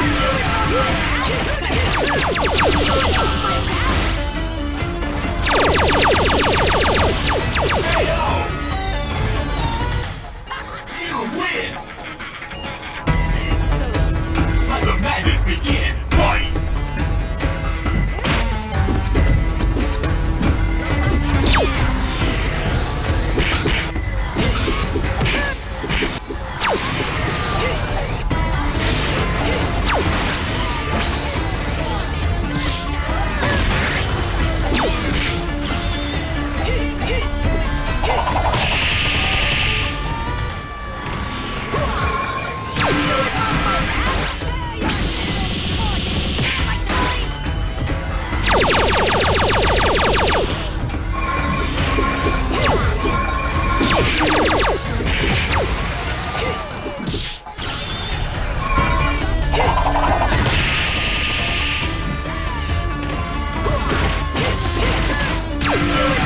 My back! Kill